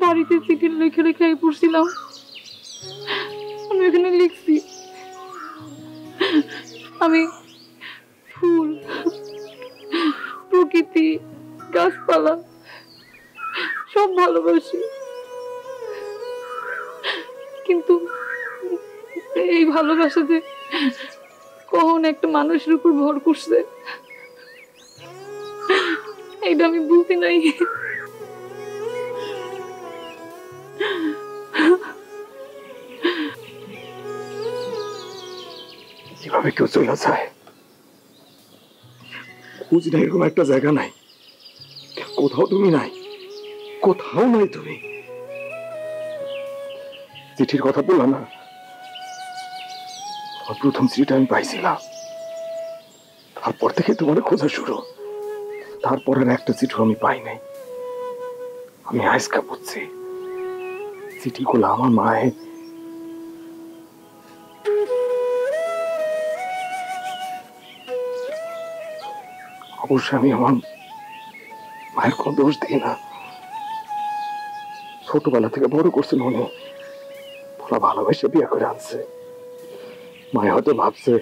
বাড়িতে চিঠি লিখে লিখে আই পড়ছিলাম। আমি ওখানে লিখছি। আমি ফুল, প্রকৃতি, গাছপালা, সব ভালোবাসি। কিন্তু এই ভালোবাসা যে কখন একটা মানুষের উপর ভর করছে? এইটা আমি বুঝি নাই। কীভাবে কেউ চলে যায় খুঁজ না এরকম একটা জায়গা নাই। কোথাও তুমি নাই, কোথাও নাই তুমি। চিঠির কথা বললাম না প্রথম চিঠিটা আমি পাইছিলাম। তারপর থেকে তোমার খোঁজা শুরু। তারপর আর একটা চিঠি আমি পাই নাই। আমি আইসকা বুঝছি চিঠিগুলো আমার মায়ের অবশ্য আমি আমার মায়ের কোনো দোষ দিই না। ছোটবেলা থেকে বড় করছে মনে ওরা ভালোবেসে বিয়ে করে আনছে। মায় হয়তো ভাবছে,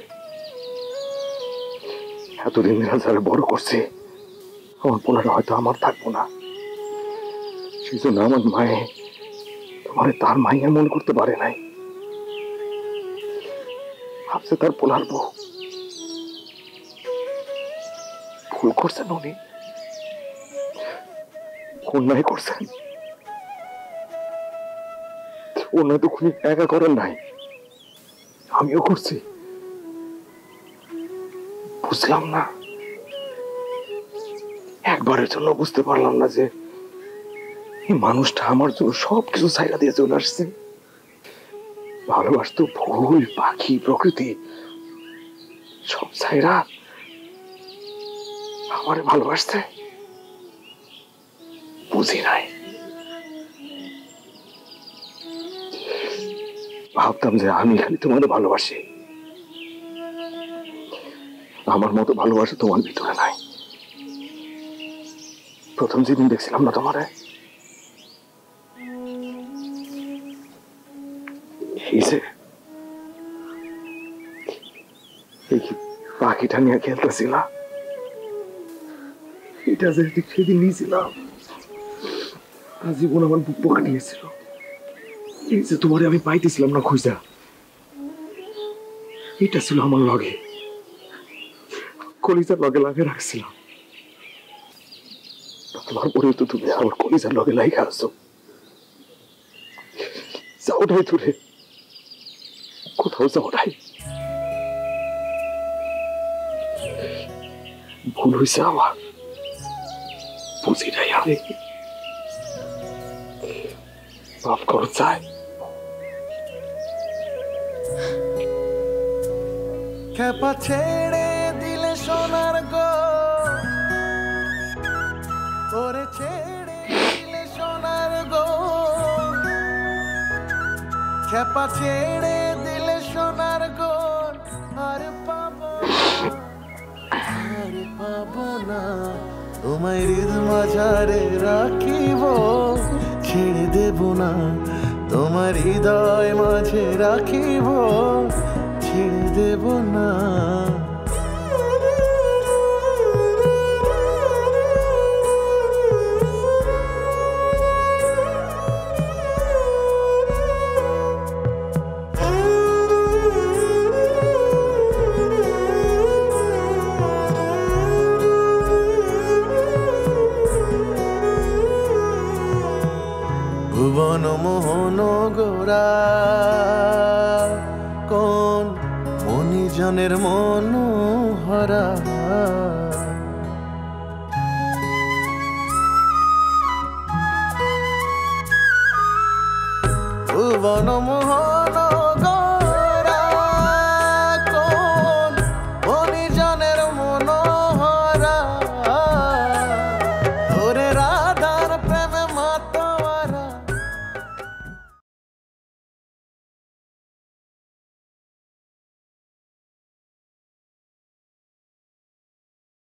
এতদিন যারা বড় করছে, আমার পোলারা হয়তো আমার থাকব না। সেই জন্য আমার মায়ে তোমার তার মাইয়া মনে করতে পারে নাই। ভাবছে তার পোলার বউ। ভুল করছেন উনি? অন্যায় করছেন? অন্যায় তো খুনি একা করেন নাই। আমিও করছি। বুঝলাম না। একবারের জন্য বুঝতে পারলাম না যে মানুষটা আমার জন্য সবকিছু ছাইরা দিয়ে চলে আসছে। ভালোবাসতো ফুল পাখি, প্রকৃতি, সব ছাইরা আমারে ভালোবাসতে? বুঝি নাই। ভাবতাম যে আমি খালি তোমাদের ভালোবাসি। আমার মতো ভালোবাসা তোমার ভিতরে নাই। প্রথম যেদিন দেখছিলাম না তোমারে, এই যে পাখিটা নিয়ে খেলতেছিলাম এটা যে সেদিন নিয়েছিলাম আজীবন আমার বুক পোকা এই যে তোমারে আমি পাইতেছিলাম না খুঁজা, এটা ছিল আমার লগে। কলিজার লগে লাগে রাখছিলাম। তোমার পরে তো তুমি আমার কলিজার লগে লাগে আসছো যাও নাই দূরে। কোথাও যাও নাই। ভুল হয়েছে আমার। নাই আমি মাফ করো চাই খেপা ছেড়ে দিলে সোনার গো। ওরে ছেড়ে দিলে সোনার গো। খেপা ছেড়ে দিলে সোনার গো। আর পাবো আর তোমায় হৃদ মাঝারে রাখিব ছেড়ে দেব না। তোমার হৃদয় মাঝে রাখিব ছেড়ে দেব না। হরা